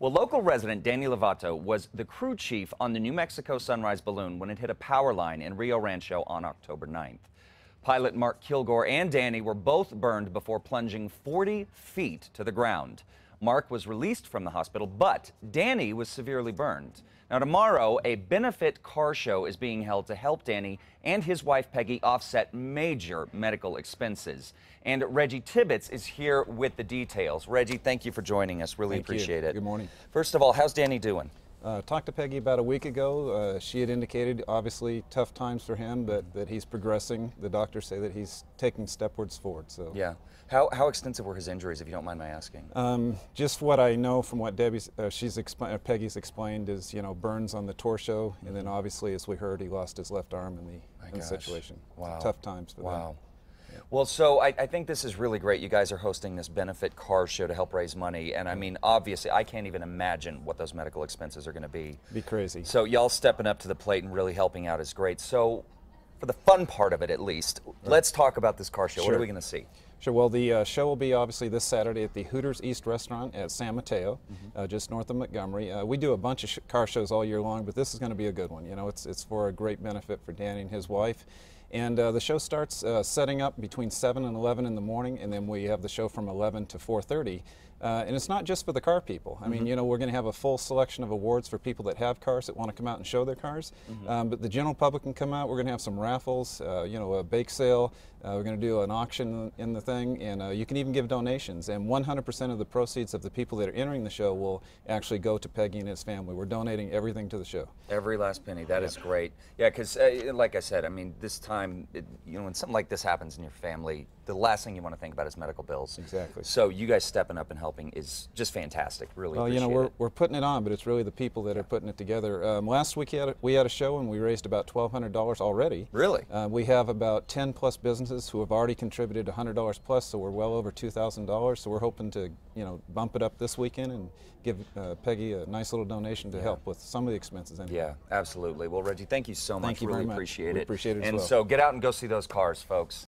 Well, local resident Danny Lovato was the crew chief on the New Mexico Sunrise balloon when it hit a power line in Rio Rancho on October 9th. Pilot Mark Kilgore and Danny were both burned before plunging 40 feet to the ground. Mark was released from the hospital, but Danny was severely burned. Now, tomorrow, a benefit car show is being held to help Danny and his wife Peggy offset major medical expenses. And Reggie Tibbetts is here with the details. Reggie, thank you for joining us. Really Thank you. appreciate it. Good morning. First of all, how's Danny doing? Uh, talked to Peggy about a week ago. Uh, she had indicated, obviously, tough times for him, but that he's progressing. The doctors say that he's taking stepwards forward. So, Yeah. How, how extensive were his injuries, if you don't mind my asking? um, just what I know from what Debbie's, uh, she's expl- uh, Peggy's explained is, you know, burns on the torso, and then obviously, as we heard, he lost his left arm in the, in the situation. Wow. tough times for them. Wow. Well, so I, I think this is really great. You guys are hosting this benefit car show to help raise money. And I mean, obviously, I can't even imagine what those medical expenses are going to be. Be crazy. So, y'all stepping up to the plate and really helping out is great. So, for the fun part of it at least, let's talk about this car show. What are we going to see? Sure. Well, the uh, show will be obviously this Saturday at the Hooters East Restaurant at San Mateo, uh, just north of Montgomery. Uh, we do a bunch of sh- car shows all year long, but this is going to be a good one. You know, it's it's for a great benefit for Danny and his wife. And uh, the show starts uh, setting up between 7 and 11 in the morning, and then we have the show from 11 to 4:30. Uh, and it's not just for the car people. I mean, you know, we're going to have a full selection of awards for people that have cars that want to come out and show their cars. Um, but the general public can come out. We're going to have some raffles, uh, you know, a bake sale. Uh, we're going to do an auction in the thing, and uh, you can even give donations. And 100% of the proceeds of the people that are entering the show will actually go to Peggy and his family. We're donating everything to the show. Every last penny. That is great. Yeah, because uh, like I said, I mean, this time, it, you know, when something like this happens in your family, the last thing you want to think about is medical bills. Exactly. So you guys stepping up and helping is just fantastic. Really Well, you know, we're, it. we're putting it on, but it's really the people that are putting it together. Um, last week we had, a, we had a show and we raised about $1,200 already. Really? Uh, we have about 10 plus businesses who have already contributed $100 plus, so we're well over $2,000. So we're hoping to, you know, bump it up this weekend and give uh, Peggy a nice little donation to help with some of the expenses. Anyway. Yeah, absolutely. Well, Reggie, thank you so much. Thank you really very much. appreciate We it. appreciate it And well. so get out and go see those cars, folks.